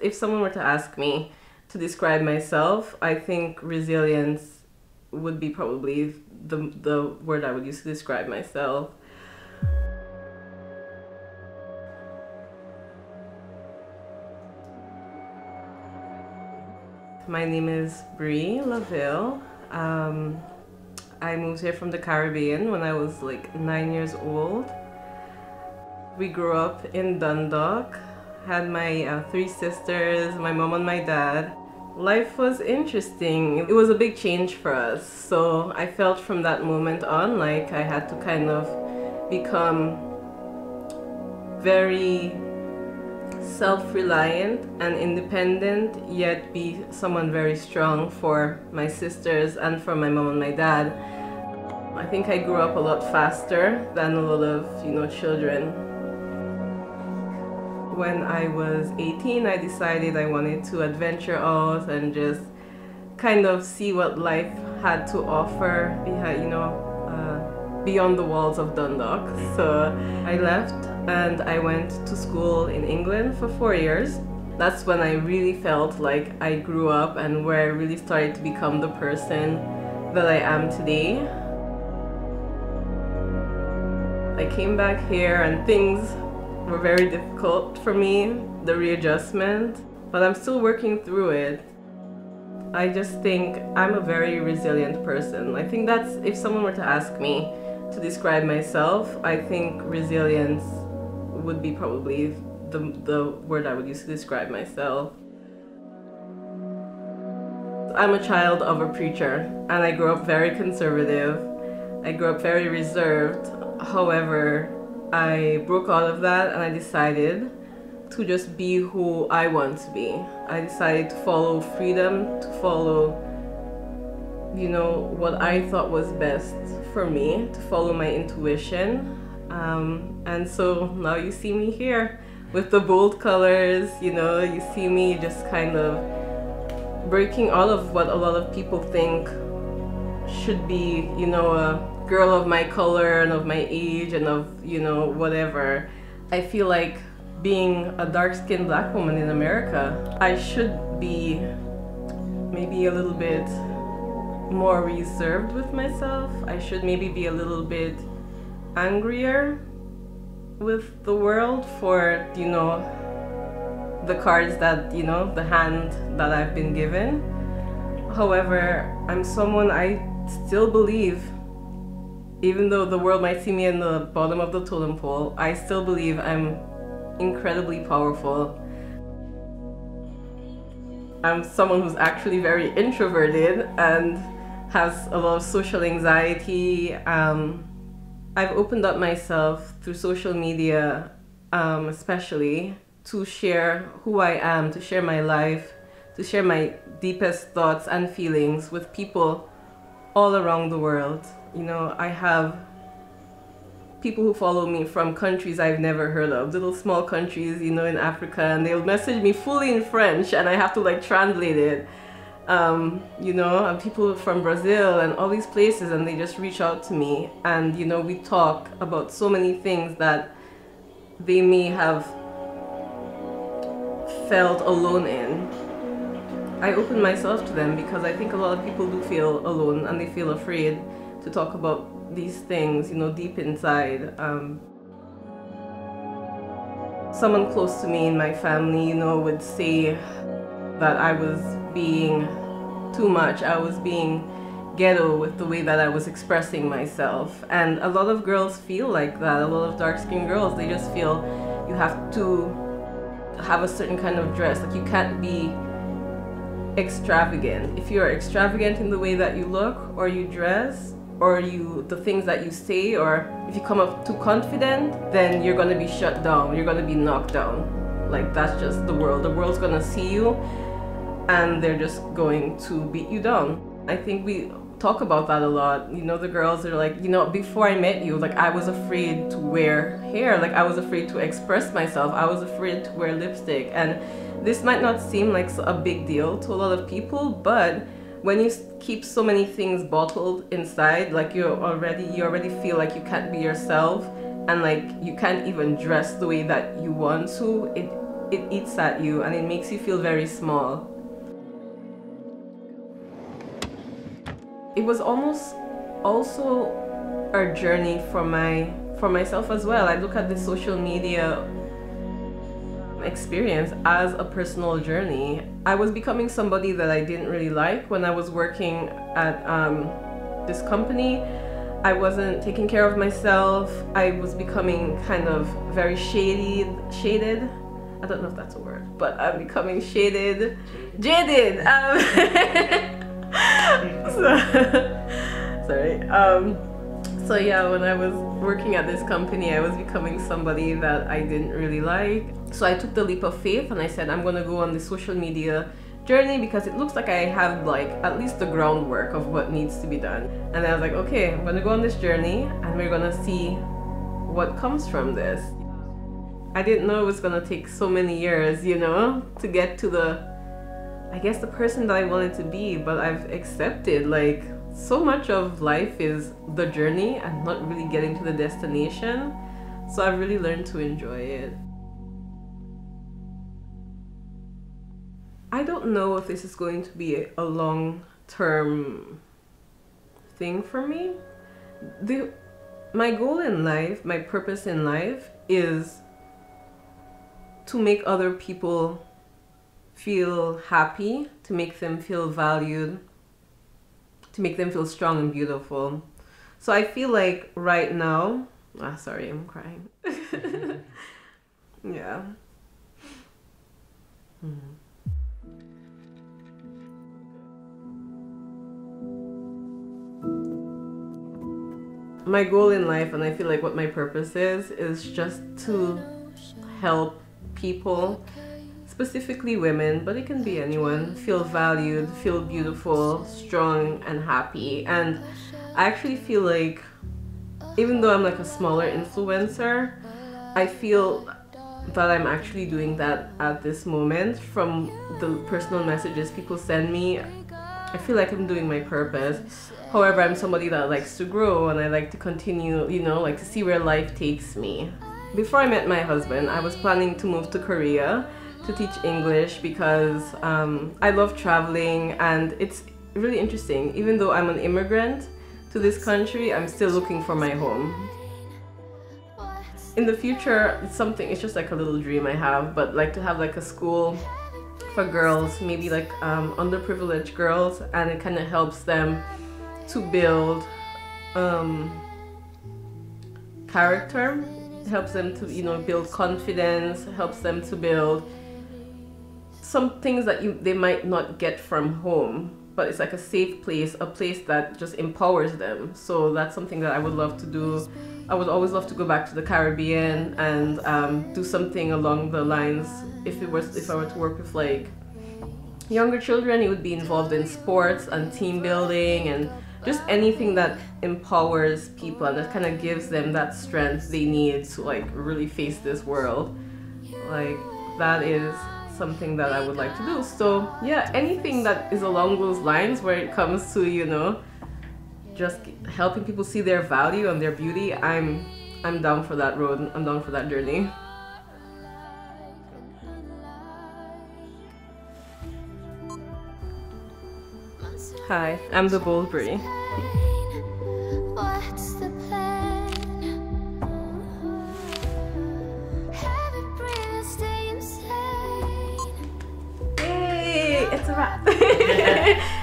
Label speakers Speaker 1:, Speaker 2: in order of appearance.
Speaker 1: If someone were to ask me to describe myself, I think resilience would be probably the, the word I would use to describe myself. My name is Bre Laville. Um, I moved here from the Caribbean when I was like nine years old. We grew up in Dundalk, had my uh, three sisters, my mom and my dad. Life was interesting. It was a big change for us. So I felt from that moment on like I had to kind of become very self-reliant and independent yet be someone very strong for my sisters and for my mom and my dad. I think I grew up a lot faster than a lot of, you know, children. When I was 18, I decided I wanted to adventure out and just kind of see what life had to offer you know, uh, beyond the walls of Dundalk. So I left and I went to school in England for four years. That's when I really felt like I grew up and where I really started to become the person that I am today. I came back here and things were very difficult for me, the readjustment, but I'm still working through it. I just think I'm a very resilient person. I think that's, if someone were to ask me to describe myself, I think resilience would be probably the, the word I would use to describe myself. I'm a child of a preacher and I grew up very conservative. I grew up very reserved However, I broke out of that and I decided to just be who I want to be. I decided to follow freedom, to follow, you know, what I thought was best for me, to follow my intuition. Um, and so now you see me here with the bold colors, you know, you see me just kind of breaking all of what a lot of people think should be, you know, a girl of my color and of my age and of, you know, whatever, I feel like being a dark skinned black woman in America, I should be maybe a little bit more reserved with myself. I should maybe be a little bit angrier with the world for, you know, the cards that, you know, the hand that I've been given. However, I'm someone I still believe even though the world might see me in the bottom of the totem pole, I still believe I'm incredibly powerful. I'm someone who's actually very introverted and has a lot of social anxiety. Um, I've opened up myself through social media, um, especially to share who I am, to share my life, to share my deepest thoughts and feelings with people all around the world. You know, I have people who follow me from countries I've never heard of, little small countries, you know, in Africa, and they'll message me fully in French and I have to like translate it. Um, you know, and people from Brazil and all these places, and they just reach out to me, and you know, we talk about so many things that they may have felt alone in. I open myself to them because I think a lot of people do feel alone and they feel afraid to talk about these things, you know, deep inside. Um, someone close to me in my family, you know, would say that I was being too much. I was being ghetto with the way that I was expressing myself. And a lot of girls feel like that. A lot of dark skinned girls, they just feel you have to have a certain kind of dress. Like you can't be extravagant. If you're extravagant in the way that you look or you dress, or you the things that you say or if you come up too confident then you're gonna be shut down. You're gonna be knocked down. Like that's just the world. The world's gonna see you and they're just going to beat you down. I think we talk about that a lot. You know the girls are like you know before i met you like i was afraid to wear hair. Like i was afraid to express myself. I was afraid to wear lipstick. And this might not seem like a big deal to a lot of people but when you keep so many things bottled inside like you already you already feel like you can't be yourself and like you can't even dress the way that you want to it it eats at you and it makes you feel very small. It was almost also a journey for my for myself as well. I look at the social media experience as a personal journey. I was becoming somebody that I didn't really like when I was working at um, this company. I wasn't taking care of myself. I was becoming kind of very shady, shaded. I don't know if that's a word, but I'm becoming shaded, jaded. Um, so, sorry. Um, so yeah, when I was working at this company, I was becoming somebody that I didn't really like. So I took the leap of faith and I said, I'm gonna go on the social media journey because it looks like I have like at least the groundwork of what needs to be done. And I was like, okay, I'm gonna go on this journey and we're gonna see what comes from this. I didn't know it was gonna take so many years, you know, to get to the, I guess the person that I wanted to be, but I've accepted like so much of life is the journey and not really getting to the destination. So I've really learned to enjoy it. I don't know if this is going to be a long term thing for me. The my goal in life, my purpose in life is to make other people feel happy, to make them feel valued, to make them feel strong and beautiful. So I feel like right now, ah, sorry, I'm crying. yeah. Hmm. My goal in life, and I feel like what my purpose is, is just to help people specifically women, but it can be anyone, feel valued, feel beautiful, strong, and happy. And I actually feel like, even though I'm like a smaller influencer, I feel that I'm actually doing that at this moment from the personal messages people send me. I feel like I'm doing my purpose. However, I'm somebody that likes to grow and I like to continue, you know, like to see where life takes me. Before I met my husband, I was planning to move to Korea to teach English because um, I love traveling and it's really interesting. Even though I'm an immigrant to this country, I'm still looking for my home. In the future, it's something, it's just like a little dream I have, but like to have like a school for girls, maybe like um, underprivileged girls, and it kind of helps them to build um, character. Helps them to you know build confidence helps them to build some things that you they might not get from home but it's like a safe place a place that just empowers them. So that's something that i would love to do. I would always love to go back to the caribbean and um, do something along the lines if it was if i were to work with like younger children it would be involved in sports and team building and just anything that empowers people and that kind of gives them that strength they need to like really face this world. Like that is something that I would like to do. So yeah, anything that is along those lines where it comes to, you know, just helping people see their value and their beauty, I'm I'm down for that road. I'm down for that journey. Hi, I'm the Bold Bre. it's wrap.